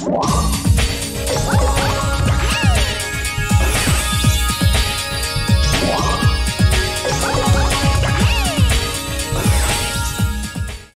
Wow.